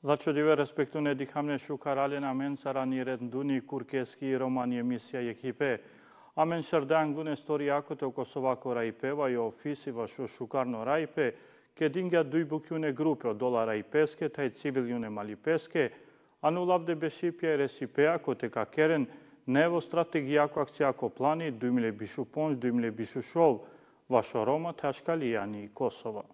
Dha që dive respektu në dikamne shukaralin amen sara një ret nduni kur keski romani emisja je kipe. Amen shërdan glune storiako të Kosova kora i peva jo ofisi vashu shukar në rajpe, ke dingja duj bukjune grupe o dolara i peske, taj civil june mali peske, anu lavde beshipja e resipea kote ka keren nevo strategijako akcijako plani 2000 bishu ponsh, 2000 bishu shov, vasho Roma të ashkalia një Kosova.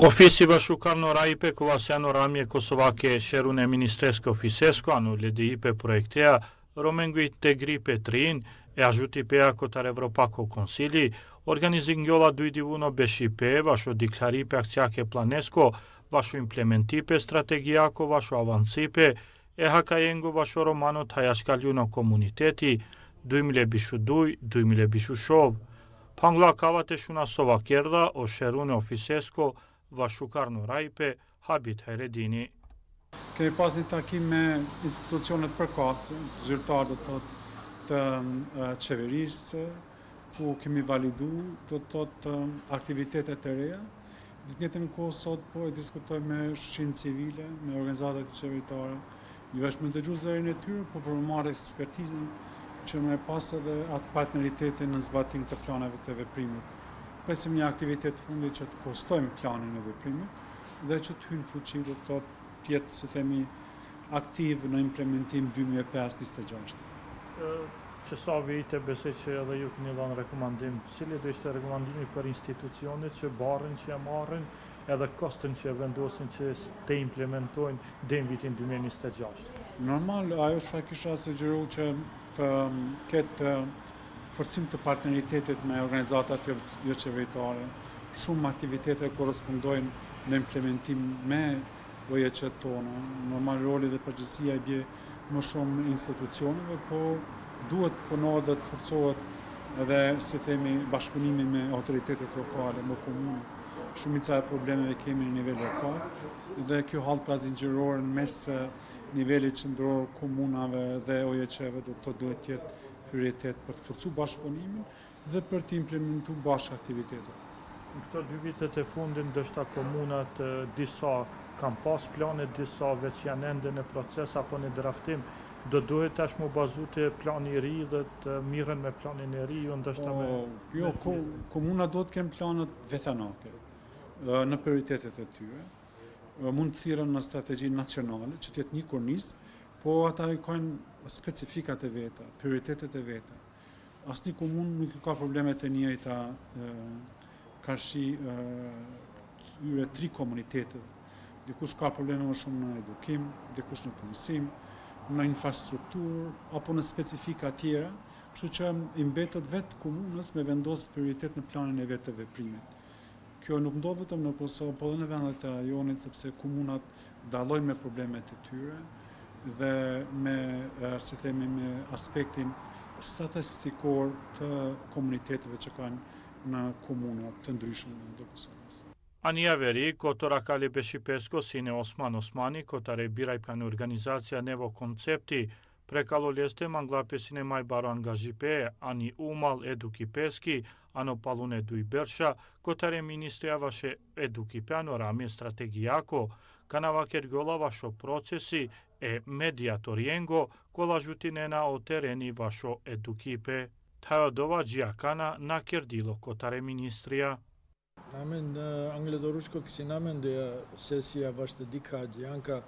Ofisiva shukarno ipe Kovasjano ramje Kosovake Sherune Ministersko Ofisesko, anu ledi ipe projektea Romengu te gripe trin e ajuti pe akotar Evropako konsili organizin gjolla dy divuno beshi pe vasho diklari pe akcijake planesko vasho implementipe strategijako vasho avancipe e hakajengo vasho romano tajashkaljuno komuniteti 2022 2026 Pangla kavate shuna sova kjerda o sherune ofisesko Shukarno Rajpe, Habit Heredini. Kemi pas një takim me institucionet përkat, zyrtarë të të qeverisë, ku kemi validu të të të aktivitetet të reja. Dhe të njëtë në kohë sot, po e diskutoj me shqinë civile, me organizatet qeveritare. Një vesh me dëgju zërin e tyre, po për marë ekspertizën që me pas edhe atë partneritetin në zbatim të planeve të veprimit presim një aktivitet fundi që të kostojmë planin e veprimit dhe që të hynë fuqi dhe të tjetë, se themi, aktiv në implementim 2005-2026. Që sa vite besoj që edhe ju këni dhanë rekomandim, cili dhe ishte rekomandimi për institucionit që barën që e marën edhe kostën që e vendosin që të implementojnë dhe në vitin 2026? Normal, ajo është fa kisha se gjëru që të ketë forcim të partneritetit me organizatat jo qeveritare, shumë aktivitete korespondojnë me implementim me OJQ tonë. Normal roli dhe përgjësia i bje më shumë institucioneve, po duhet punohet dhe të forcohet edhe, se themi, bashkëpunimi me autoritetet lokale, më komunë. Shumica e problemeve kemi në nivel lokal, dhe kjo halë të azingjërorë në mes nivellit qëndrorë komunave dhe OJQ-ve dhe të duhet tjetë prioritet për të forcu bashkëpunimin dhe për të implementu bashkë aktivitetet. Në këto dy vitet e fundin, dështa komunat disa kam pas planet, disa veç janë ende në proces apo në draftim, do duhet tash më bazu të plani i ri dhe të miren me planin e ri, jo ndështë me... Jo, komuna do të kemë planet vetanake në prioritetet e tyre, mund të thirën në strategi nacionale, që të jetë një kornisë, po ata i kojnë specifikat e veta, prioritetet e veta. Asni komun nuk ka problemet e njëjta ka shi tyre tri komunitetet. Dikush ka probleme më shumë në edukim, dikush në punësim, në infrastruktur, apo në specifika tjera, kështu që imbetët vetë komunës me vendosë prioritet në planin e vetë të veprimit. Kjo nuk ndodhë vetëm në Kosovë, po dhe në vendet e ajonit, sepse komunat dalojnë me problemet e tyre, dhe me, se themi, me aspektin statistikor të komuniteteve që kanë në komunat të ndryshme në Kosovës. Anja veri, kotora kali Beshipesko, sine Osman Osmani, kotare biraj kanë organizacija Nevo Koncepti, prekalo leste mangla pesine maj baro angažipe, ani umal eduki peski, ano palune duj bersha, kotare ministrija vaše eduki peano rami strategijako, kanava kergola vašo procesi, Е mediatoriengo кола жутинена о терени вашо едукипе. Тајодова Джиакана на кердило котаре министрија. Намен англедоручко ки си намен да сесија ваште дика Джианка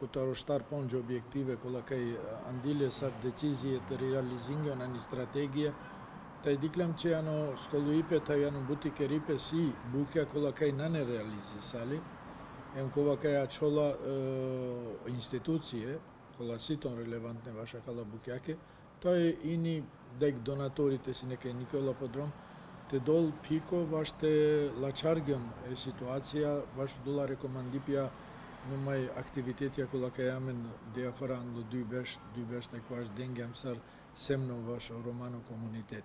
котаро штар понџо објективе кола кај андиле сар децизија те реализинга на ни стратегија тај диклам че ано сколуипе тај ано бутике рипе си булке кола кај нане реализи сали Ем кога кај чола институција, кола ситон релевантне ваша кала букјаке, тој ини дек донаторите си некај Никола Подром, те дол пико ваште лачаргем е ситуација, ваш дола рекомандипија мај активитетија кола кај амен диафора англо дуј беш, так ваш денгем сар семно ваш романо комунитет.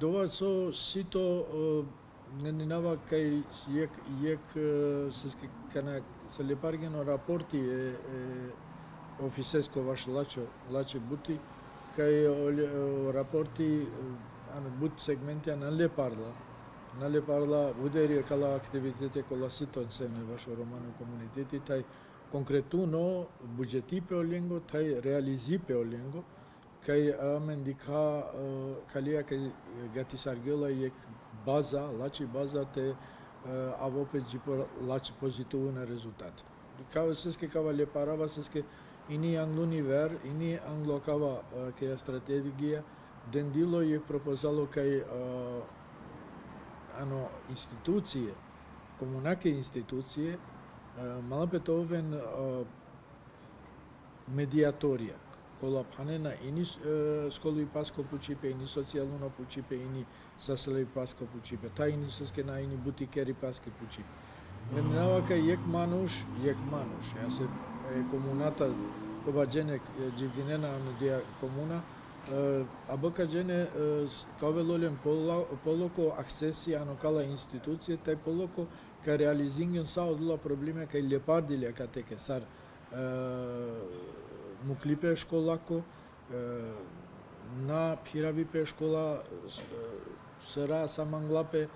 Дова со сито нава кај јек јек се кана се лепаргено рапорти е, е офисеско ваш лачо лаче бути кај рапорти ана бут сегменти ана лепарла. На лепарла удери кала активитете кола ситон се на вашо романо комунитети тај конкретно буџетипе оленго тај реализипе оленго кај амен дика калија кај гати саргела јек база лачи базата е а во опет джипо лачи позитивен резултат. Кава сеске кава лепарава сеске ини англуни вер ини англокава кај стратегија дендило ја пропозало кај ано институције, комунаке институције, малапет овен медиаторија, колапханена ини сколу паско пучипе, ини социјално пучипе, ини засели паско пучипе, та ини соске на ини бутикери паски пучипе. Менавака јек мануш, јек мануш. Јас е комуната, коба дженек дживдинена на комуна, а БК джене кавелолен полоко аксеси ано кала институција, тај полоко ка реализинген са одула проблеме кај лепардиле ка теке сар муклипе пешколако на пирави пешкола сра саманглапе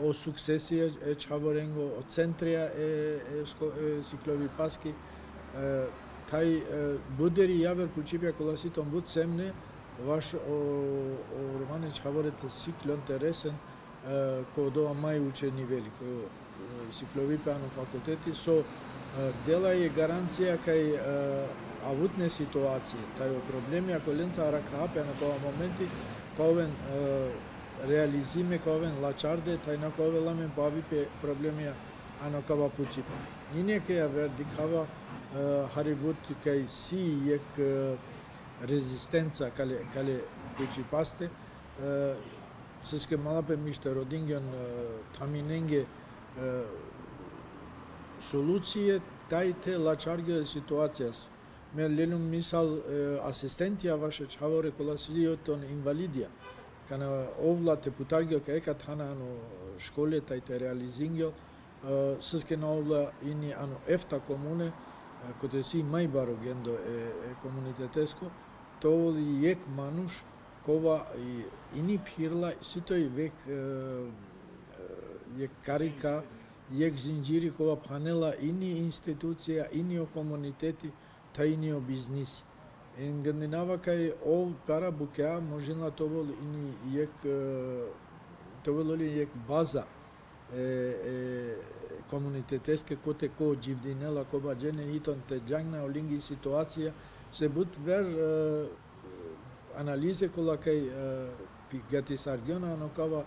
о суксесија е чаворенго о центрија е, е, е, сиклови паски. Тај будери јавер кучипја кола ситон буд семне ваш о, о Романич говорите сиклон тересен кој доа мај учени велико сиклови на факултети. Со дела е гаранција кај авутни ситуации, тај проблеми ако ленца ракапе на тоа моменти, ковен реализиме ковен лачарде, тај на кове ламен бавипе проблеми а на кава пучипе. Ние ке ја вердикава харибут кај си ек резистенца кале кале кучи пасте. Сеске малапе миште родинген таминенге солуције тајте лачарге ситуацијас ленум мисал асистентија ваше чаворе кола сидиотон инвалидија. Кана овлате путаргио ека тана ано школе тајте реализингио сеске на овла ини ано ефта комуне коте си мајбаро гендо е, е комунитетеско толи јек мануш кова и ини пирла ситој век јек карика јек зинџири кова панела ини институција ини о комунитети та бизнис. Енгандинава кај ол пара букеа можела тобол ини јек тобол ли јек база е, е комунитетеске коте ко дживдинела коба джене итон те джангна олинги ситуација се бут вер е, анализе кола кај гати саргиона но кава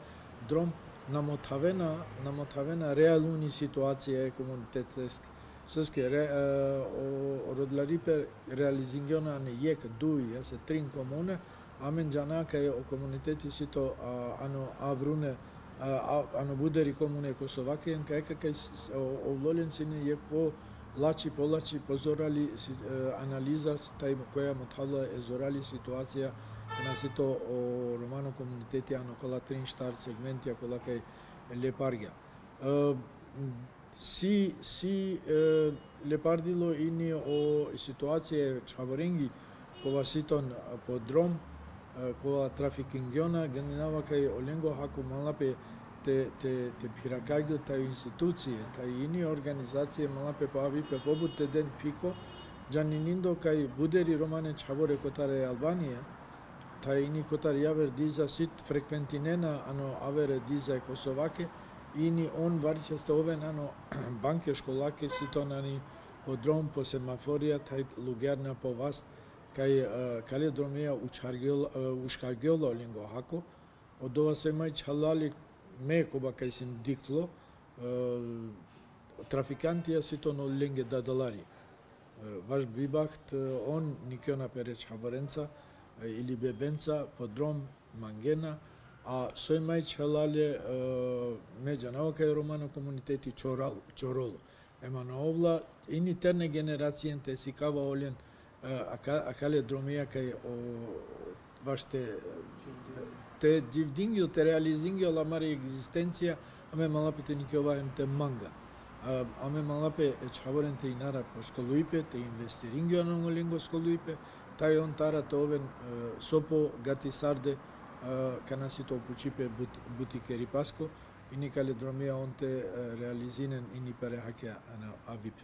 дром намотавена намотавена реалуни ситуација е комунитетеске Sës kere, rëdlaripe realizingionane jek, duj, jese trin komune, amen gjanaka e o komuniteti si to anë avrune, anë buderi komune e Kosovake, në ka e këkaj o vlolen si në jek po laqi po laqi po zorali analizas taj më koja më t'halla e zorali situacija në nasi to o romano komuniteti anë kolla trin shtarë segmentja kolla kaj lepargja. Në Си си лепардило ини о ситуација чаворенги кога ситон по дром кога трафикингиона генинава кај оленго хаку малапе те, те, те пиракајдо тај институција, тај ини организација малапе па павипе побут те ден пико, ниндо кај будери романе чаборе котаре Албанија, тај ини котар јавер диза сит фреквентинена, ано авере диза Косоваке, ини ано банке школаке ситонани по дром, по семафорија, тај луѓарна по вас, кај кале дромија учаргел, ушкаргел линго хако, од ова се мај чалали мекоба кај син дикло, трафикантија сито линге да долари. Ваш бибахт, он никој на переч хабаренца, или бебенца, подром, мангена, а сој мај чалале меѓа наука и романо комунитети чорал, чороло. Ема на овла, ини терне генерацијенте си кава олен, а, кале дромија кај о, ваште те дивдингио, те реализингио ла мари екзистенција, аме ни ке никјоваем те манга. А, аме малапе е чаворен те инара по сколуипе, те инвестирингио на нголинго сколуипе, тај он тара те овен сопо гати сарде, kanasito përqipe butike ripasko, i një kaledromia onte realizinen i një pare hakja në avip.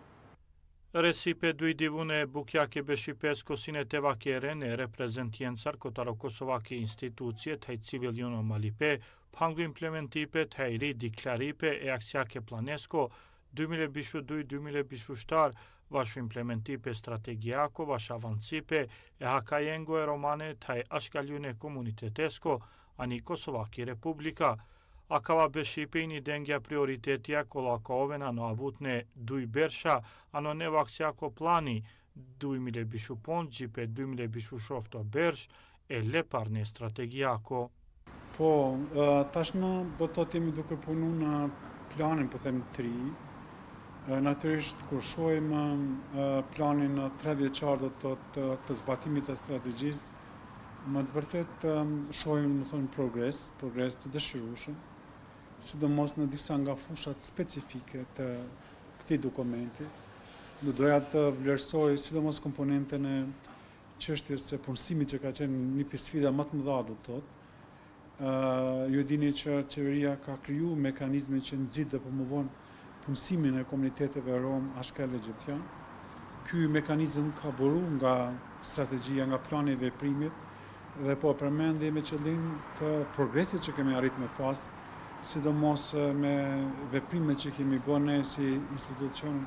Recipe dui divune bukjake Beshipeskosine tevakere në reprezentjencar kotaro Kosovake institucjet hej civil juno malipe, pangu implementipet hejri diklaripe e aksjake planesko 2022-2027 vašu implementipe strategijako, vaša avancipe, e hakajengo e romane taj ashkaljune komunitetesko, ani Kosovaki republika, a kava Beshqipini dengja prioritetja kolakove no avutne duj bersha, ano ne vaksjako plani, dujmile bishu ponqipe, dujmile bishu shofto bersh, e lepar në strategijako. Po, tashmë do të temi duke punu në planin, po them, tri, Natyrisht, kur shojmë planin tre vjeqar do të, të, të zbatimit të strategjisë, më të vërtet shojmë më thonë progres, progres të dëshirushëm, sidomos në disa nga fushat specifike të këti dokumenti. Në doja të vlerësoj sidomos komponentën e qështjes se punësimi që ka qenë një pisfida më të mëdha do të thotë. Uh, ju dini që qeveria ka kryu mekanizme që nëzit dhe përmovon punësimin e komuniteteve rom ashkele gjithjan. Ky mekanizm ka boru nga strategjia, nga plani dhe primit, dhe po përmendi me qëllim të progresit që kemi arrit me pas, sidomos me veprimet që kemi bëne si institucion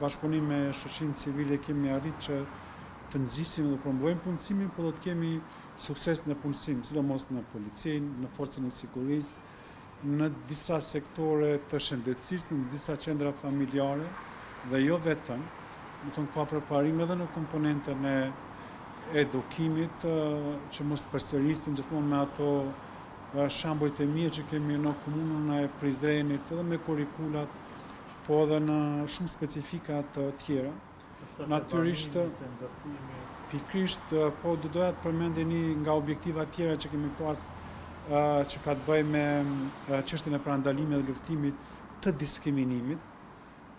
bashkëpunim me shoqinë civile kemi arrit që të nëzisim dhe promovojmë punësimin, po do të kemi sukses në punësim, sidomos në policin, në forcën e sigurisë, në disa sektore të shëndetësisë, në disa qendra familjare dhe jo vetëm, më të në ka përparim edhe në komponentën e edukimit që mos të përsërisim gjithmonë me ato shambojt e mirë që kemi në komunën e Prizrenit edhe me kurikulat, po edhe në shumë specifikat të tjera. Natyrisht, pikrisht, po do doja të përmendi një nga objektivat tjera që kemi pasë që ka të bëjë me çështjen e parandalimit dhe luftimit të diskriminimit.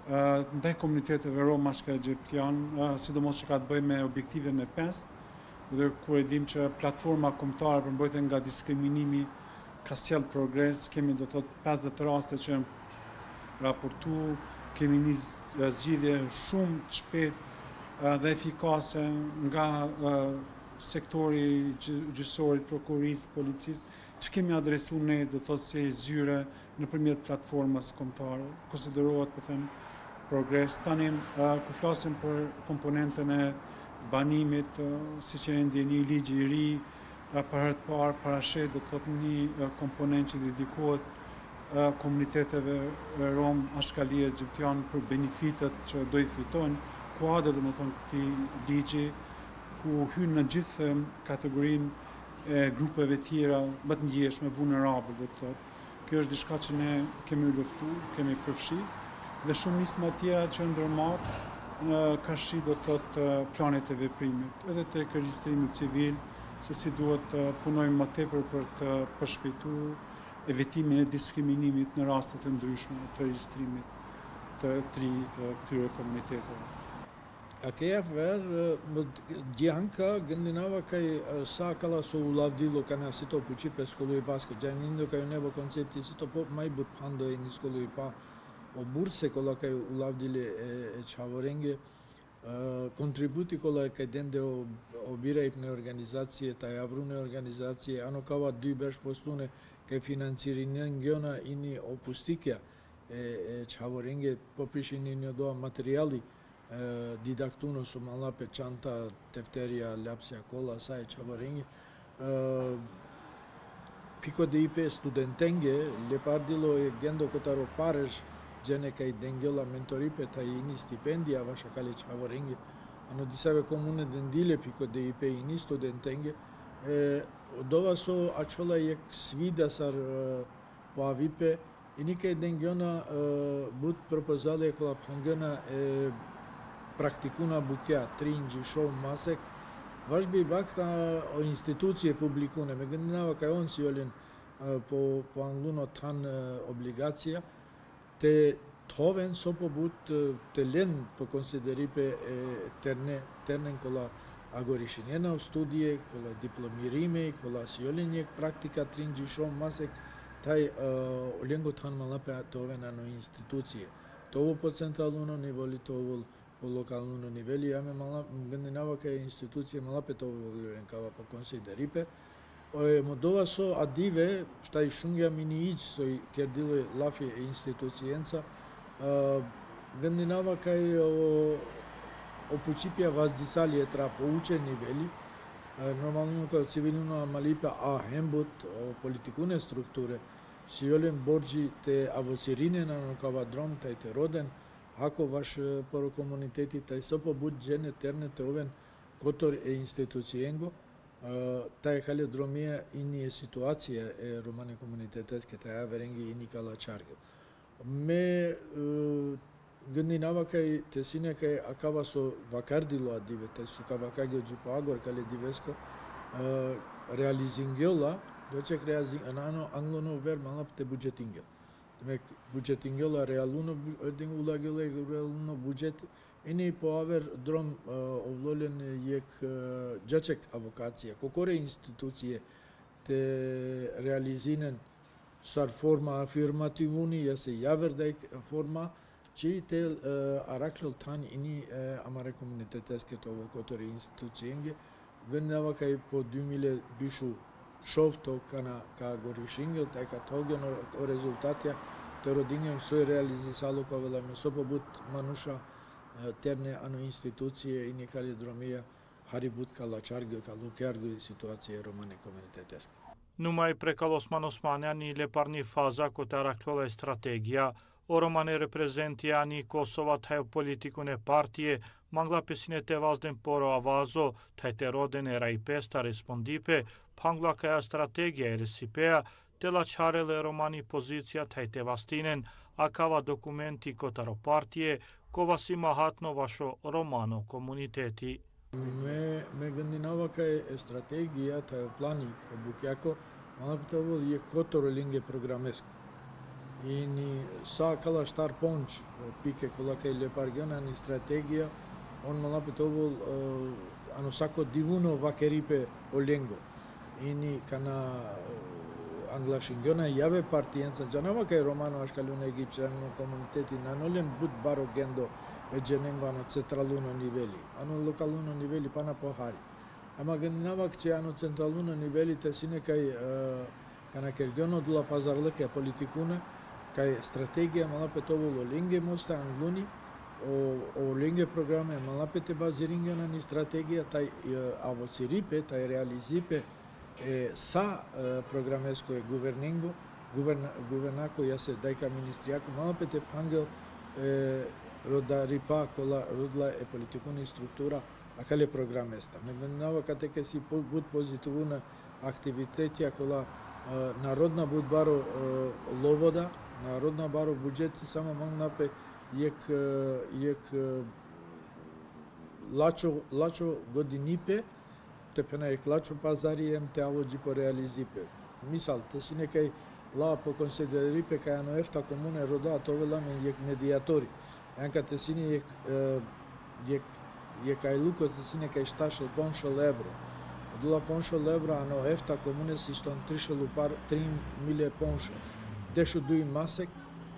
Ndaj komuniteteve rom mashka egjiptian, sidomos që ka të bëjë me objektiven e pesë, dhe kur e dim që platforma kombëtare për mbrojtje nga diskriminimi ka sjell progres, kemi do të thotë 50 raste që raportu, kemi një zgjidhje shumë të shpejtë dhe efikase nga sektori gjysorit, prokurisë, policisë, që kemi adresu ne dhe të thotë se zyre në përmjet platformës komtare, konsiderohet për them progres. Tani, ku flasim për komponentën e banimit, si që endi një ligjë i ri, për hërtë parë, parashet, dhe të thotë një komponent që dedikohet komuniteteve rom ashkalije gjiptian për benefitet që do i fitojnë, kuadrë dhe më thonë këti ligji, ku hynë në gjithë kategorinë e grupeve tjera më të ndjeshme, vulnerable dhe të tëtë. Kjo është diçka që ne kemi luftu, kemi përfshi, dhe shumë nisma tjera që ndërmarë në kashi do të të planet e veprimit, edhe të kërgjistrimit civil, se si duhet të punojmë më tepër për të përshpejtu evitimin e diskriminimit në rastet e ndryshme të regjistrimit të tri këtyre komuniteteve. Акејавер Дијанка Гандинава кај сакала со улавдило кај на сито пучи пе сколу и баско. Джаниндо кај небо концепти сито по мај бу пандо и нисколу и па обурсе кола кај улавдиле чаворенге контрибути кола кај ден де обира ипне организација, тај авруне организација, ано кава дуј беш постуне кај финансирање ини опустикја чаворенге попишени не доа материјали, дидактуна сумала печанта тефтерија ляпсија кола сај чаваринги pico de ipe studentengue le pardilo e gendo kotaro parej gene kai dengela mentori pe ta ini stipendia va shakali chavorengi ano disave comune dendile pico de ipe ini studentenge e dova so achola ek svida sar pavipe inike dengiona but proposale klap hangena e propozale kola pangena практикуна буќа тринџи шоу масек. Важби бакта о институције публикуне ме гнава кај он си олен по по анлуно тан облигација. Те товен со побут те по консидерипе терне тернен кола агоришинена студије кола дипломириме кола си олен практика тринџи шоу масек. Тај оленго тан малапе тове на институција. Тоа по централно ниво или тоа во локално нивели, јаме мала гендинава па е институција малапе тоа кава по консидерипе, модова со адиве, шта и шунгја мини иќ со кердиле лафи институцијенца, гендинава кај опучипија воздисали тра поучени нивели, нормално кај цивилно малипа а хембот политикуне структуре, Сиолен борджи те авосирине на кава дром тај те роден, ако ваш парокомунитети тај со побуд жене тернете овен котор е институцијенго, тај халедромија и ние ситуација е романи комунитететски тај веренги и Никола Чаргел. Ме гндинава кај тесине кај акава со вакардило адиве, тај со кава кај джипо агор кале дивеско реализингела, веќе реализингано англоно вер малапте буџетингел. Demek buxhetingella realuno edhe ullagjella realuno buxhet eni po aver drom e, ovlolen jek e, gjaqek e, avokacije, kokore institucije të realizinen sar forma afirmativuni jese javer dhe forma që i të arakllë ini amare komunitetes këto avokatore institucijenge, gëndava ka po 2000 bishu Šovtov kana ka Gorishingil teka Togeno o rezultatja të rodinjëm së realizisalu ka vëllë me sopo but manusha eh, terne ano institucije i një kalidromia haribut ka laçargë ka lukjargë situacije romane komuniteteske. Numai precăl Osman Osmaneani le parni faza ku të raklole strategia, oromane reprezentiani Kosova të hajë politikun e partije, mangla pesin e te vazden poro avazo, të hajte roden e rajpes të respondipe, Панглакаја стратегија РСП-а, тела чареле романи позиција тајте вастинен, а кава документи котаро партије, кова си махатно вашо романо комунитети. Ме, ме навака е стратегија, тај плани букјако, малапитаво е да которо линге програмеско. И ни сакала штар понч, пике кола кај лепаргена ни стратегија, он малапитаво ано сако дивуно вакерипе оленго. И ни кана англашингјона јаве партијенца џанава кај романо ашкалуна египчано комунитети на нолем бут баро гендо еджененгвано централуно нивели ано локалуно нивели пана похари ама генавак че ано централуно нивели те сине кај кана кергјоно дула пазарлеке политикуна кај стратегија малапетово линге моста англуни о, о линге програме малапете базирингена ни стратегија тај авоцирипе тај реализипе е са програмеско е гувернинго, гуверна, гувернако ја се дајка министријако, малапете пангел е, рода рипа кола родла е политикуни структура, а кале програместа. Мегнава кате ке си буд позитивна активитетија кола народна буд баро ловода, народна баро буџети само мангнапе јек јек лачо лачо годинипе тепена е клачо пазари ем те алоджи по реализипе. Мисал, те си некај ла по консидерипе кај ано ефта комуне рода, тоа ме јек медиатори. Јанка те си не јек, јек, јек кај луко те си некај шташел поншел евро. Дула поншел евро, ано ефта комуне си штон тришел пар 3 миле поншел. Дешу дуи масек,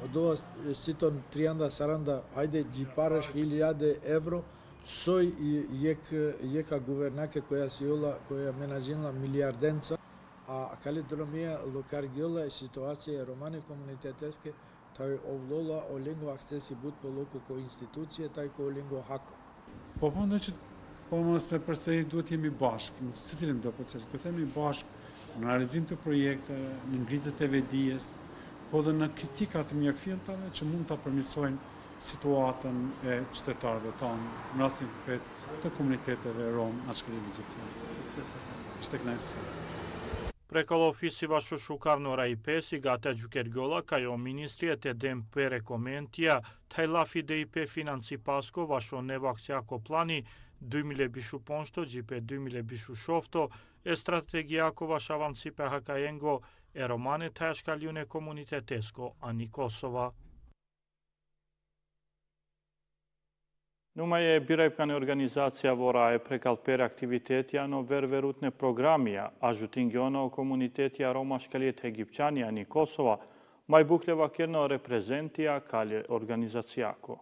од ова ситон 300 саранда, ајде джи параш 1000 евро, soj jek, jeka guvernake koja si ola, koja je miliardenca, milijardenca, a kali dromija lokargiola situacije romane komuniteteske, taj ovlola o lingo akcesi but po loku ko institucije, taj ko lingo hako. Po po në që po mos me përse duhet jemi bashkë, në së cilin do proces, duhet themi bashkë në realizim të projekteve, në ngritët e vedijes, po dhe në kritikat mjafiltave që mund të përmisojnë situatën e qytetarëve tonë, në rastin konkret të komuniteteve rom ashkëri ligjitime. Ishte kënaqësi. Prekalo ofisi vašo šukarno raipesi gata gjukërgolla ka jo ministrijet e dem pere komentja, taj lafi dhe i pe financi pasko vašo nevaksjako plani 2000 bishu ponšto, gjipe 2000 bishu shofto, e strategijako vaš avanci pe hakajengo, e romane taj shkaljune komunitetesko, ani Kosova. Numai e Birajpkani organizacija voraj për kalper aktivitetja në ververut në programja, azhutingjo në komunitetja Roma shkaljet Egyptjania në Kosova, ma i bukleva kjerno reprezentja kalje organizacijako.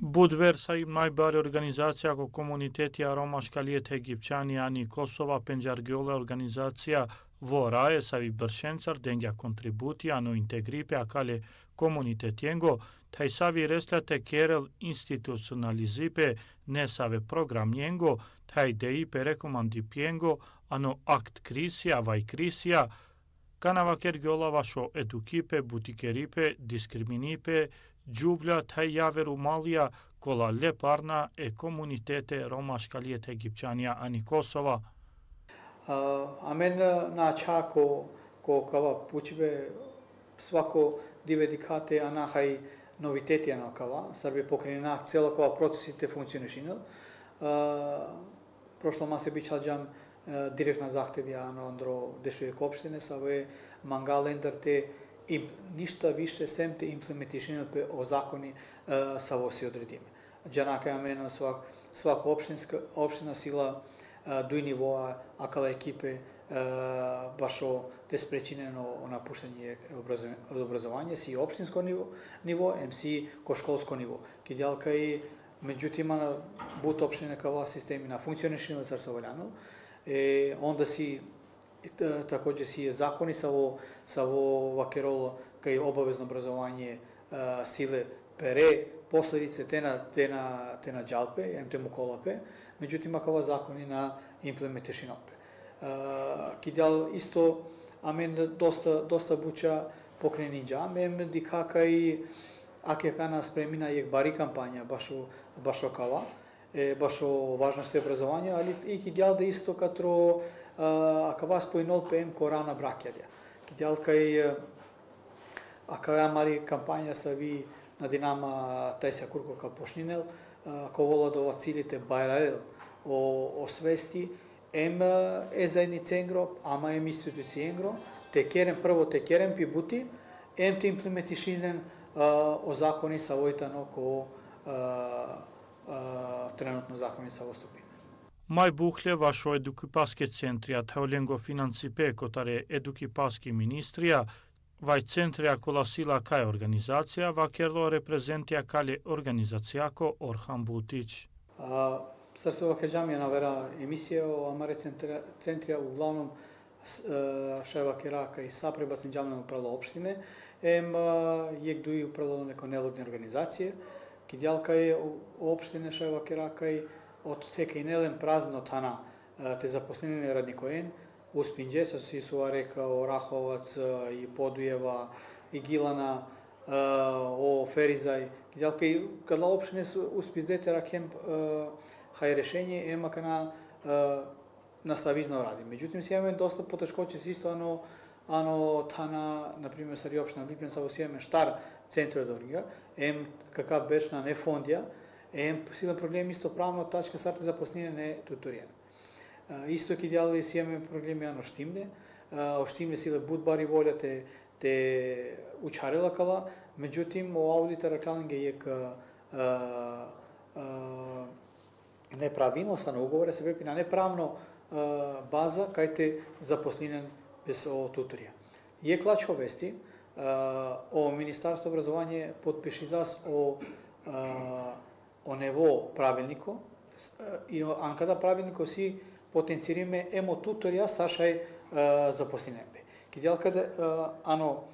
Budver sa i najbari organizacija ko komunitetja Roma shkaljet Egyptjani ani Kosova penjargjole organizacija voraje sa i bërshencar dengja kontributja në integripe akale organizacija komunite tjengo, taj savi restate kerel institucionalizipe ne save program njengo, taj deipe rekomandi pjengo, ano akt krisija vaj krisija, kanava kergjola vašo edukipe, butikeripe, diskriminipe, džublja taj javeru malija kola leparna e komunitete romaška lijeta Egipćanija ani Kosova. Uh, amen eh, na čako ko kava pućbe svako dive dikate anaha i noviteti anokava, Srbije pokrine nak, cijelo kova procesi te funkcioniš inel. Prošlo mase bit čađam e, direktna zahtev ja na andro dešuje opštine, sa ove mangalendar te im, ništa više sem te implementiš pe o zakoni e, sa ovo si odredime. Džanaka je meno svak, svak opštinska, opština sila e, du nivoa akala ekipe E, baš o desprećinjeno o napuštenje obrazo, e, obrazovanja si opštinsko nivo, nivo MC ko školsko nivo. Kidjalka i međutim, ima but opštine kao sistemi na funkcionišnju ili srstvo. E, onda si također si je zakoni sa ovo, sa ovo vakerolo kaj obavezno obrazovanje a, sile pere posledice te na, te na, te na džalpe, jem temu kolape, međutim, ako zakoni na implementation opet. Кидал исто амен доста доста буча покрај нинџа, амен дикака и аке кана спремина ек бари кампања башо башо кава е башо важност образование, али и кидал да исто катро ака вас поинол пем корана бракјадја. кидал кај ака ја мари кампања са ви на Динама тај се курко ка пошнинел, ко вола до да цилите Байрарел, о, о свести ем е заедница енгро, ама ем институција те керем прво те керем пи бути, ем те имплементишинен о закони са војтано ко тренутно закони са во. Мај бухле вашо едукипаске центрија теоленго финансипе котаре едукипаски министрија, вај центрија кола сила кај организација, вакерло репрезентија кале организацијако Орхан Бутич. Srstvo Vake Džamije navera emisije o Amare centra, centrija, uglavnom e, Šajva Kiraka i sa Saprebacin Džamije upravo opštine. Em je gdje upravo neko nelodne organizacije. Kidjalka je u opštine Šajva Kiraka i od teke i nelem prazno tana e, te zaposlenine radniko en. Uspinđe, sa svi su va rekao Rahovac e, i Podujeva i Gilana, o Ferizaj. Kidjalka je kada opštine su uspizdete rakem uh, хај решение ема кана наставизно ради. Меѓутоа си имаме доста потешкоќи се исто ано ано тана на пример сари општина Липен са во си имаме штар центар Дорга, ем кака бешна не фондија, ем силен проблем исто правно тачка сарте за поснење не туторијан. Исто ки дјали си имаме проблеми ано штимне, о штимне силе да будбари волјате те те учарела кала, меѓутим о аудита ракланге јек неправилноста на уговора се вепи на неправно база кај те запослинен без о туторија. Е клачко вести, о Министарство образование подпиши зас о о нево правилнико и анкада правилнико си потенцириме емо туторија сашај запослинембе. Кидјал каде ано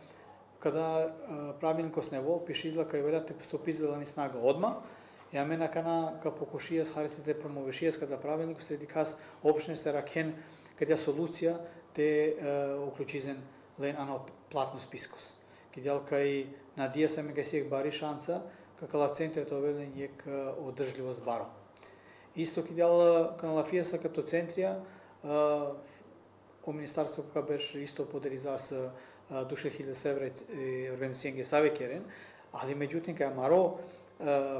када правилникот с нево пиши изла кај велате да ни снага одма, Ја мена кана ка покушијас харесите промовишијас када правилник среди кас опшнесте ракен каде солуција те уклучизен лен ано платно спискос. Кидјал кај на дија се мега сиек бари шанса какала центрот оведен јек одржливост баро. Исто кидјал кана лафијаса като центрија о министарство како беше исто подели за зас душе хилјада севра и организацијен саве савекерен, али меѓутоа кај Маро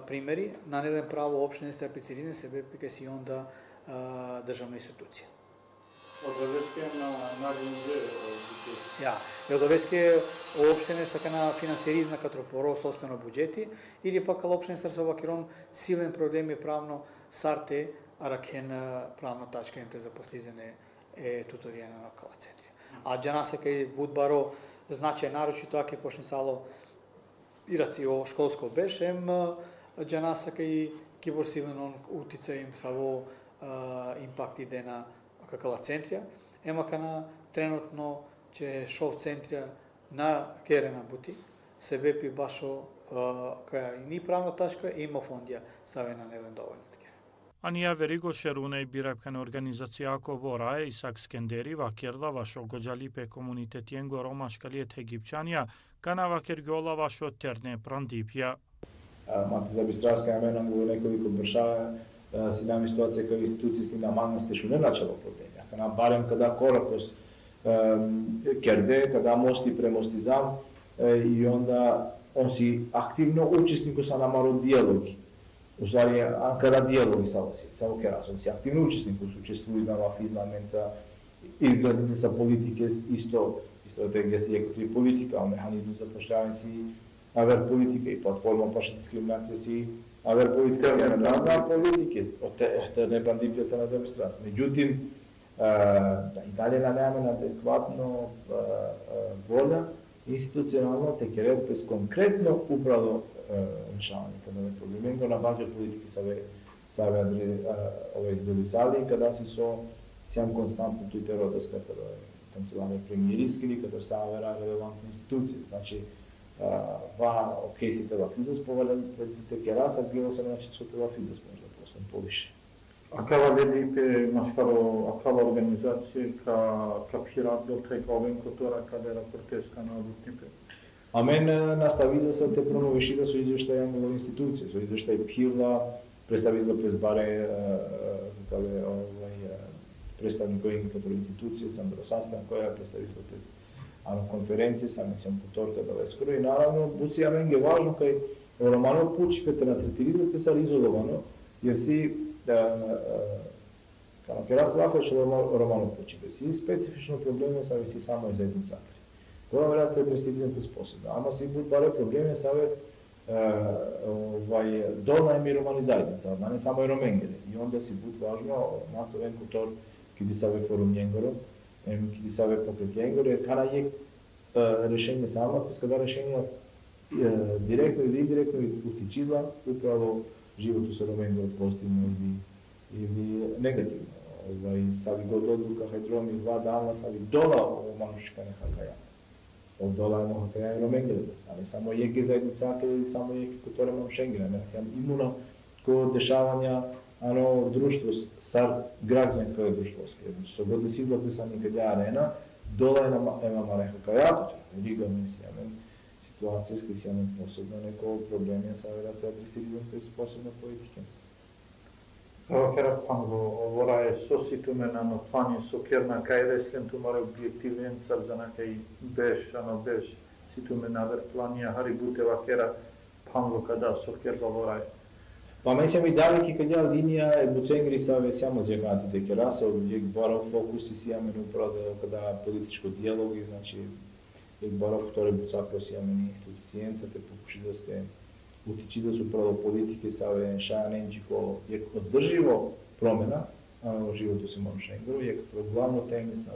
примери, на неден право општина сте аплицирани се БПК си онда државна институција. Од завеске на на Ринзе, Ја, ја довеске општине сака на финансиризна катро поро собствено буџети или пак кал општине Срсова Кирон силен проблеми правно сарте аракен правно тачка имте за постизане е туторијана на кала центри. А џанасе кај Будбаро значај нарочито ако почне сало ираци рацио школско беше, ем џанасе кај кибор силен он утица им саво импакт иде на какала центрија, ема кана тренутно че шов центрија на Керена Бути, се бепи башо каја и ни правно тачка има фондија саве на неден доволно Анија Вериго Шеруне и бирапка на организација ако Вораe Исак Скендери вакерла вашо гоџалипе комунитет јенго ромашкалиет египчанија, кана вакер гола вашо терне прандипја. Мати за бистраска ја менам го неколико бршава, си нами ситуација кај институцијски на манга сте шу не начало проблеми. Кана барем када коракос керде, када мости премости зам, и онда он си активно учесник со намаро диалоги Устари, када диалоги са си, са кера, со си активно учесник, со учествува на ваф изнаменца, изгради се i strategija si jako tri politika, ali mehanizmi zapošljavanja si aver politike i platforma paša diskriminacije si aver politike si jedna politike, od te ehterne bandipije te na zemstras. Međutim, eh, da i dalje na nema na adekvatno eh, eh, volja institucionalno te kjer je opet konkretno upravo rešavanje kada ne problemen go na bađe politike sa ove izbili sali i kada si so sam konstantno tu i perodoska perodoska. Канцеларија премиериски или каде саве релевантни институции. Значи, ва окейсите во физас повален реците кераса било се значи со тоа физас може да постан повише. Акава ведите машкаро акава организација ка капират до трека овен котора каде рапортеска на одутнипе. А мен настави за се те промовишите со извештај во институција, со извештај Пила, представизла през баре, овај predstavnik ovih nekakve institucije, sam bro sastan koja je predstavitelj ano, konferencije, sam mislim po torte da skoro i naravno buci ja meni je važno kaj normalno pući kaj na tretirizme kaj sad izolovano, jer si eh, eh, da, kao kjer raz lako što normalno pući, si specifično probleme sa visi samo iz jednog cakri. Kako vam raz pretresirizme kaj sposobno, ama si bud bare probleme sa ve eh, ovaj, do najmi romani zajednica, a ne samo i romengere. I onda si bud važno na to venku tor, kiedy sobie forum jengoro, em, kiedy sobie pokryt jengoro, kana je e, uh, rešenje samo, pisko da rešenje uh, e, direktno ili indirektno ili utičizla, upravo život u sorovengu od pozitivno ili, ili negativno. Ovaj, sabi god odluka hajdromi dva dana, sabi dola ovo manušika neha kaja. Od dola je moha kaja romengele, ali samo je ge zajednica, ali samo je kutore manušengele, ne, sam znači, imuno ko dešavanja ано друштво сар граѓан кој друштво Со годни си излапи са никаде арена, дола е на ема маре Хокаја, Рига ми си јамен ситуација с кои си јамен посебно неко да ја са да тоа присиризам тој способно политикенца. Ова кера панго, овора е соситуме на нотвани со керна кај реслен тумаре објективен цар за накај беш, ано беш, ситуме на верпланија хари бутева кера панго када со керва вора е. Па мен се ми дали ки каѓа линија е буценгри са ве сјамо џегати де раса со јек баров фокус и сијаме управа када политичко диалоги, значи јек баров вторе буцако сијаме институцијенца, те покуши да сте утичи да се право политики са шајаненџико е одрживо промена а, во живото си може шенгру, е како главно теми са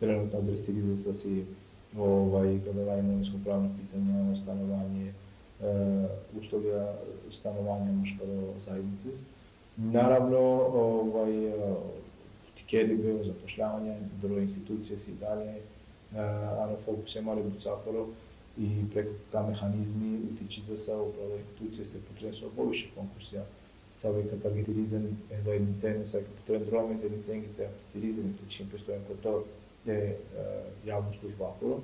тренутно адресири за си овај кога вај имамско правно питање, станување, услови станување што заедници. Наравно, овај тикеди за запошлявање, друга институција си дале, а на фокус е мали до и преку та механизми утичи за са управа институција сте потребен со повише конкурсија. Са века таргетиризен е заедницен, са века потребен дроме заедниценгите офицеризен, чин да постоен котор е јавно служба апоро. И јавно служба апоро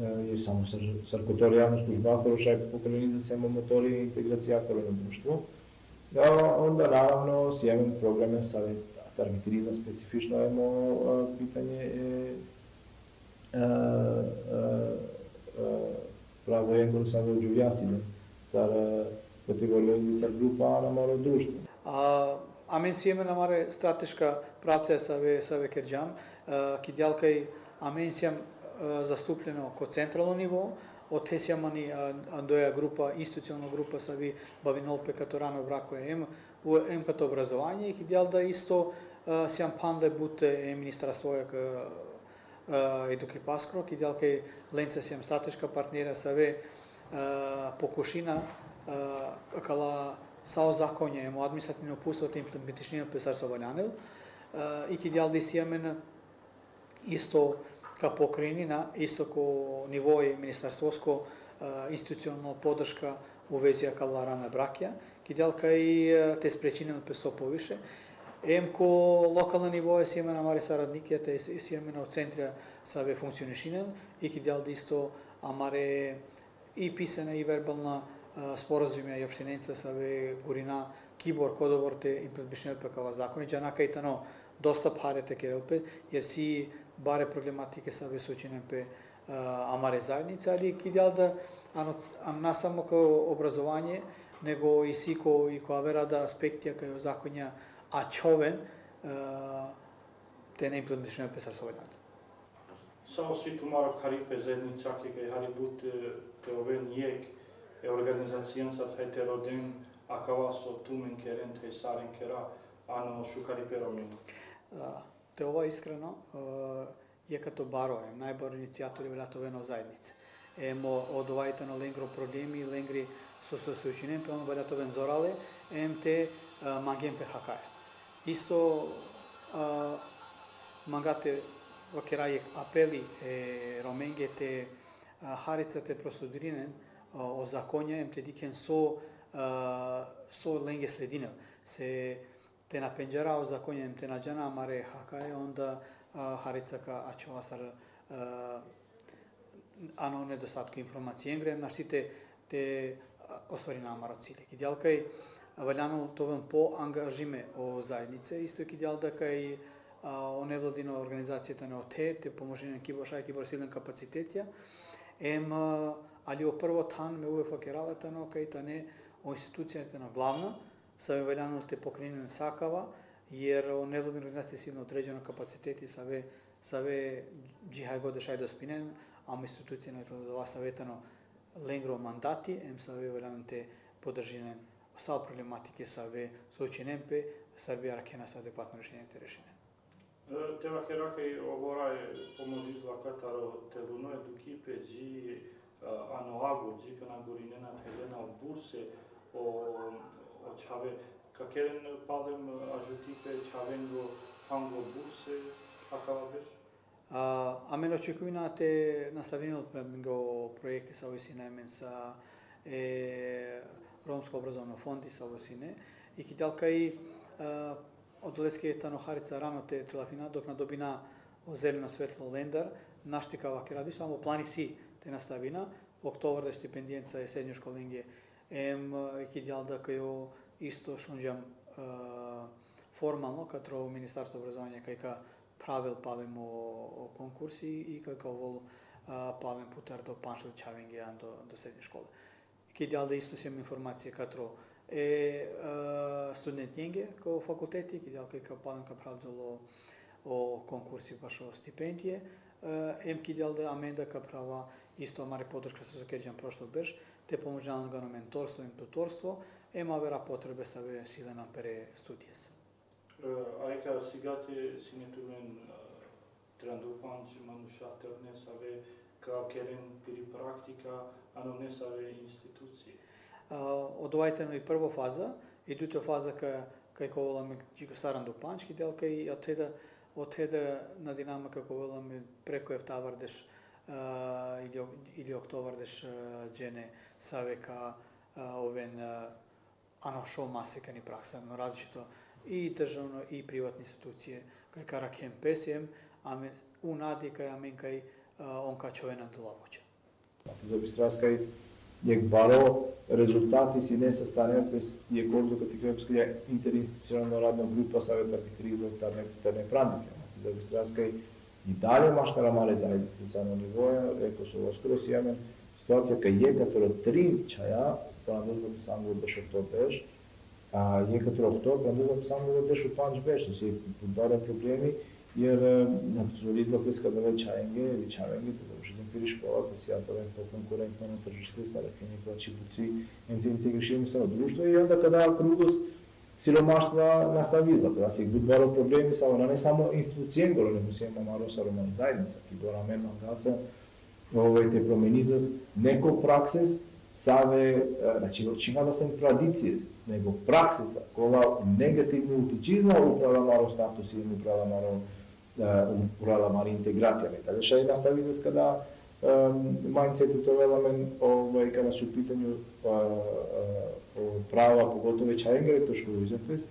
jer samo sarkotori javnost tužba šaj pokrenuli za motori integracija aktorovno društvo, da onda naravno s jedan programe savjet targetiriza specifično je mo pitanje e, pravo je sam već uvjasnjen sa kategorijom sa po grupa na malo društvo. A amin sjemen amare strateška pravca je save save kerjam, ki djalkaj amin sjem заступлено ко централно ниво, од тесјамани андоја група, институционална група са ви бавинол като рано брако ем, у ем като образование, и ки дјал да исто сјам панле буте е министарство едуке паскро, ки дјал кај ленце сјам стратешка партнера са ве покушина кала сао законје емо административно пуството имплементичниот песар со валјанел и ки дјал да исто ка покрени на истоко ниво и министерствоско институционална подршка у везија ка Ларана бракја, ки делка и те спречинено песо повише. Емко локална ниво е симе на мари сарадниките, е симе на центра са ве функционишинен и ки дел исто амаре и писана и вербална споразумија и обштиненца са ве горина кибор кодоборте и предбишнет пекава закони, джанака и тано доста парете керелпе, јер си баре проблематике са ве сочинен амаре заедница, али ки дел да а на само ко образование, него и си ко и ко авера да аспектија кај законја а човен те не имплементирано песар со вајната. Само си тумаро карипе заедница ке кај харибут те овен јек е организацијан са роден акава со тумен керен те сарен кера ано шукари перомин. Те ова искрено е като баро, е најбар иницијатори велато вено заедница. Емо од овајте на ленгро проблеми, ленгри со со соучинен, пе оно велато вен зорале, ем те манген пе хакаја. Исто мангате вакераје апели е роменге харицате простудиринен о законја ем те дикен со со ленге слединел. Се те на пенџера о законјем те на џана маре хакај онда харицака ачовасар ано недостатку информација грем на сите те освари на амаро цили. Ки кај валјано товен по ангажиме о заеднице, исто ки дјал да кај о невладина организацијата на ОТЕ, те поможени на кибоша и киборсилен капацитетја, ем али о прво тан ме уве факеравата но кај тане о институцијата на главна, са ве те покринен сакава, jer o nevladne organizacije si na određeno kapaciteti sa ve sa ve džihaj god šaj do spinen, a mu institucije na da vas savetano lengro mandati, em sa ve veramente podržinen sa problematike sa ve sočenempe, Srbija rakena sa adekvatno rešenje te rešenje. Тева ке ракај обора е поможитла катаро телуно едукипе джи аноаго джи кана горинена телена бурсе o, o Čave, kakeren palem ajutipe Čavengo Hango Burse, akava беше? А, мен очекуваните наставено го проекти са овој најмен са е ромско образовно фонд и со овој сине и киталка и од леске танохарица рано те телафина док на добина о зелено светло лендар наштикава ке ради само плани си те наставина октовар да стипендијенца е средњо ем ќе дел да кај исто шунџам формално катро Министерство образование кај ка правил палем о, конкурси и кај ка палем путар до паншел чавенге до, до средни школа. Ке дел да исто сем информација катро е студентинге ко факултети, ке дел кај ка палем ка правдело о, о конкурси баш о стипендије, емки дел да аменда ка права исто маре подршка со Керџан прошло беш, те поможаат го на менторство и туторство, ема вера потребе са ве силен пере студијес. Ајка сега те синетувен трандупан че манушател не са ве ка керен пири практика, ано не са ве институции. Од овајте и прва фаза, и дуто фаза ка кај коваламе Чико Саран Дупанчки делка и од теда од Отеде на динамика како велам, преку ефтавардеш или, или октовардеш джене савека овен ано шо масека ни пракса, но различито и државно и приватни институции кај кара песем песием, аме у нади кај амен кај онка човена делавоча. За jak baro rezultati si ne sa stanerpes i acordo que tivemos criar interinstitucional na Radna Grupa Save Partikrilo tane tane pranike. Za Bistranska i dalje maš karamale zajednice sa na nivoja, rekao su ovo skoro sjeme, situacija ka je katero tri čaja, pa na dozgo pisam go dešo to beš, a je katero to, pa na dozgo pisam go dešo panč beš, to si podare problemi, jer na tuzorizlo piska da već čajenje, ili čajenje, си јата ве по-конкурентно на тржиште, старафини, плачи буци, им те интегришираме се на друштво и onda kada krugus siromaštva nastavi izlaz, da se budbaro problemi samo, na ne samo institucijen gore, nego se ima malo sa roman zajednica, ki gora mena gasa, ovaj, te promeni za neko prakses, save, znači, činga da sam tradicije, nego praksisa, kola negativno utječizna uprava maro status ili uprava maro урала мари интеграција така ше и настави за скада мајндсетот тоа елемент овај кога се питању па, права поготово чајнгер тоа што изефес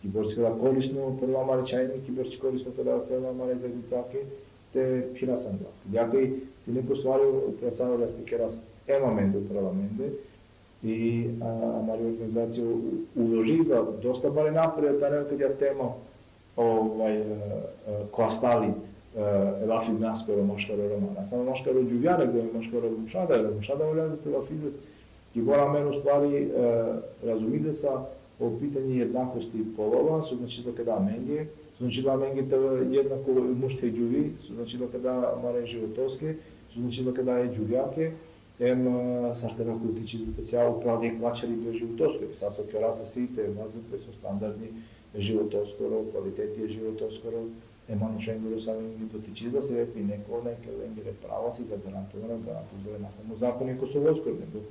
ќе борси да корисно прва мари чајни киборски борси корисно кога цела маре за децаки. Те пирасан да јакои се не ствари пресано да сте керас е момент до парламенте и а, мари организација уложи доста баре напред, а не тема овај koja stali ελάφι γνάσκορο μόσκορο ρωμάνα. Σαν μόσκορο γιουβιάρα και μόσκορο μουσάδα, αλλά μουσάδα όλα είναι προβαφίδες και γόρα μέρος твари разумиде са о питање еднакости полова, со значило када менге, со значило менге тоа еднако муште ѓуви, со значило када маре животоски, со значило када е ѓувјаке, ем сарте како за специјал прави плачели до животоско, са со кера сите, мазите со стандардни животоскоро, квалитети животоскоро, nemoj še gledo sami mi da se vepi neko neke vengere pravo si za garantovano, garantovano, na samo zakonje, ko so nego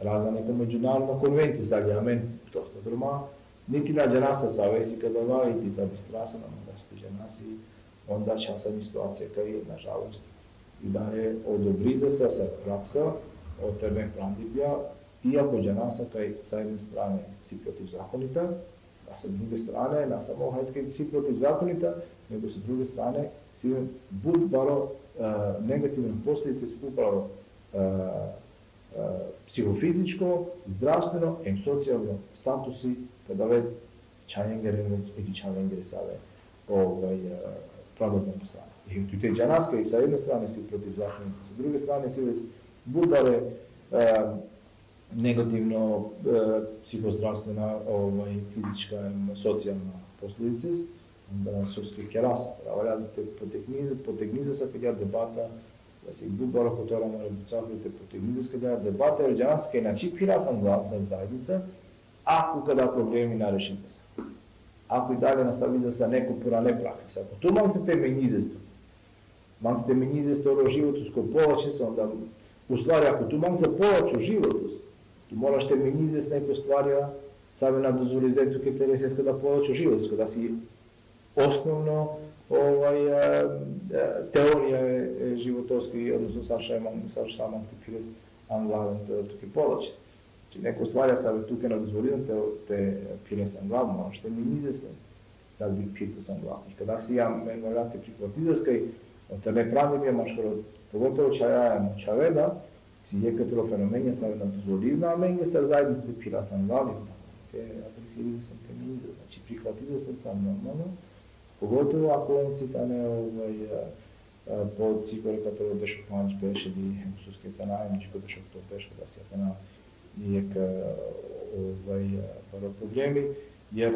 rada neka međunarodna konvencija, sad ja men, to sta drma, niti na džanasa savesi kada va, i ti zabi strasa, ono nam da ste džanasi, onda časa mi situacija kaj je, nažalost, i da je odobri za sa praksa, od termen plan di bia, iako džanasa kaj sa jedne strane si protiv zakonita, A sa druge strane, na samo hajtke si protiv zakonita, nego sa druge strane si bud baro e, negativne posljedice upravo e, e, psihofizičko, zdravstveno i socijalno statusi kada ve čajengere ili čajengere save ovaj, e, uh, pravozne poslane. I tu te džanaske i sa jedne strane si protiv zakonita, sa druge strane si budare e, негативно е, психоздравствена, овај физичка и социјална последица, да се скрикераса, праваја да те потегни, потегни за се кога дебата, да се бубара хотора да на да ребуцавите потегни за кога дебата е џанска на чипира сам гласа заедница, ако када проблеми нареши за се. Ако и дали настави за се неко поране праксис, ако тоа манците менизесто, манците менизесто ро животу ско повеќе се, онда, Услари, ако ту манца повеќе Ти мораш да ми низе с некои стварја, сами на дозоризето ке те не се иска да повече живот, иска да си основно овај теорија е, е животовски, односно Саша е мам, Саша сама ти пирес, англавен туки повече. Значи, Че некои стварја сабе тука на дозоризен те, те пирес англавно, а што ми низе след. Сад би пирес сам главно. Када си ја меморате прихватизаска и те не прави ми е машкорот, поготово чаја е мочаведа, Сијеката феномени са на дозволизна, а мене са заедниците пира сам вали. Те апресириза сам феминиза, значи прихватиза сам сам нормално, поготово ако он си тане овој, под цикори като беше планч беше ли хемсуската најм, чико беше тоа беше да се тана иека овај паро проблеми, јер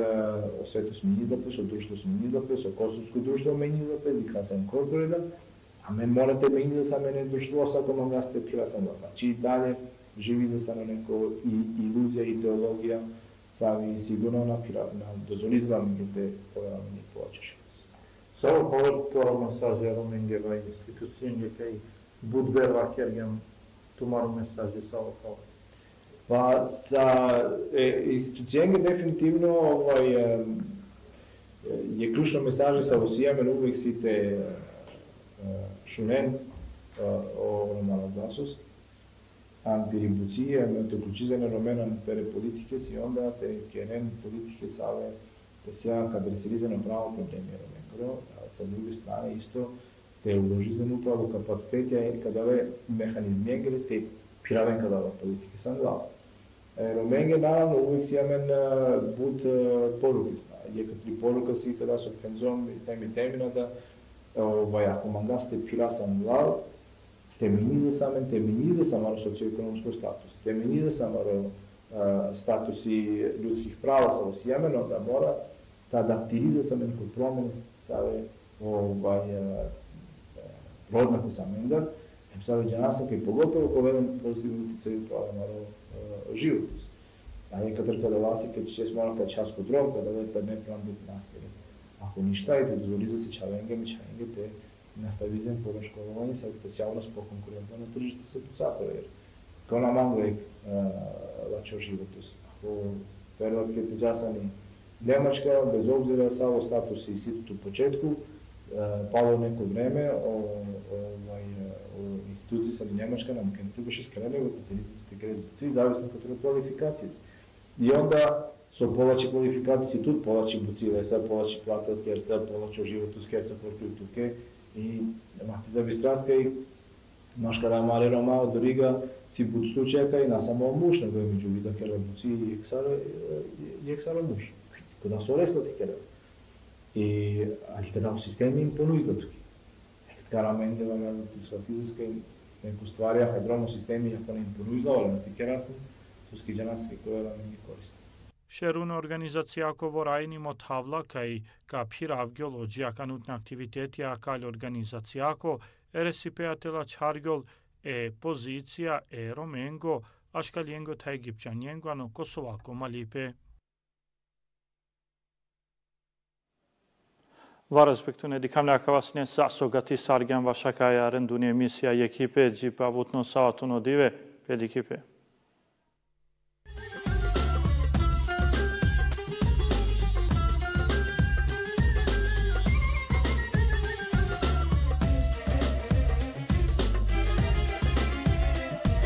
освето сме smo со друштво сме smo со косовско друштво ме me izdapes, i kada A me morate me iza sa mene došlo, sako mam ja ste pila sam vama. Či znači, dalje živi za samo neko i, iluzija, i ideologija, sami sigurno na na dozvoli za vam gdje koja vam ne počeš. Sao hod to ono sa zjerom ingeva institucijen je kaj budbe vaker gen tumar mesaje. Pa sa e, institucijen definitivno ovaj, e, je ključno mesaže sa osijamen uvek site e, сите шунен о гласус, антирибуција, ме те уклучизане ромена пере политике си, онда те керен политике саве, те сега кадресиризано право проблеми ромен. Прво, со други страни исто, те уложизано управо капацитетја, када ве механизми те пиравен када во политике сам глава. Роменге, наравно, увек си јамен буд поруки. Је катри порука си, када со пензон, теми темина да ovaj, ако ovaj, ako mangaste pirasan lal, teminize samen, teminize samar socioekonomsko status, teminize samar uh, e, statusi ljudskih prava sa osjemeno, da mora ta adaptirize samen kod promene sa e, ovaj, e, uh, rodna ko samen da, jer sa veđa nasaka i pogotovo ko vedem pozitivno utjecaju prava na uh, životu. A je kad trkada vasi, kad će se kad čas kod rom, kada vedete ne pravam biti nasaka. Ако ништа и дозволи за сечавање мечање те наставизен подошколување со специјалност по конкурентно на тржите се поцапа, jer kao nam Anglik lačo Ако Ako verovат ке джасани Немачка, без обзира само статус и ситото почетку, пало неко време, о, овај, о институции са Немачка, на Македонија беше скрене во катеризмите грезбици, зависно од квалификација. И онда со повеќе квалификации тут, повеќе буцилеса, повеќе плата од керца, повеќе живот од керца порту туке и махти за бистранска и машка маре рома од Рига си буд случајка и на само муж него е меѓу вида кера буци и ексара и ексара муж. Кога со ресло ти кера. И али кога у системи им понуизда туки. Караменде ти сватизиска и не стварија хадромо системи ако не им понуизда, але ми користи. Šerun organizacija ko vorajni mot havlaka i kap hirav geolođi akanutne aktiviteti akalj organizacija ko RSIP p-a atela čargol e pozicija e romengo aškaljengo ta egipćanjengo ano kosovako malipe. Va respektu ne dikam neka vas ne sasoga ti sargjan vaša kaja rendunje emisija i ekipe džipa vutno savatuno dive pred ekipe.